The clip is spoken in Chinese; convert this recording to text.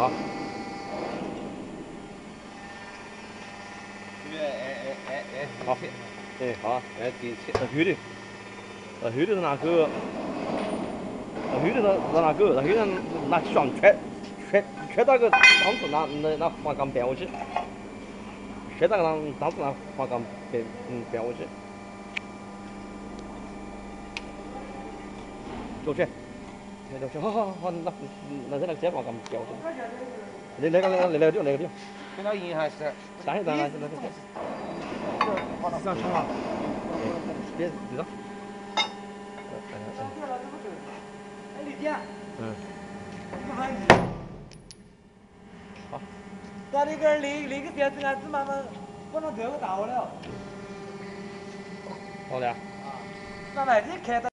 好。哎哎哎哎哎，好。哎，好，哎，第到后头，后头是拿个，后头让让拿狗，到后头拿旋踹，踹踹到个？当子拿那拿花杆变过去，踹到个？当当子拿花杆变嗯变过去，过去，好好好，那那在那个肩膀杆变过去，那那个那那个地方那个地方，跟到银行是？上一张那是那是。上车了。别别动。哎，李健。嗯。不问题。好。那那个那那个电子杆子慢慢不能这个到了。好的。啊。那来你看到。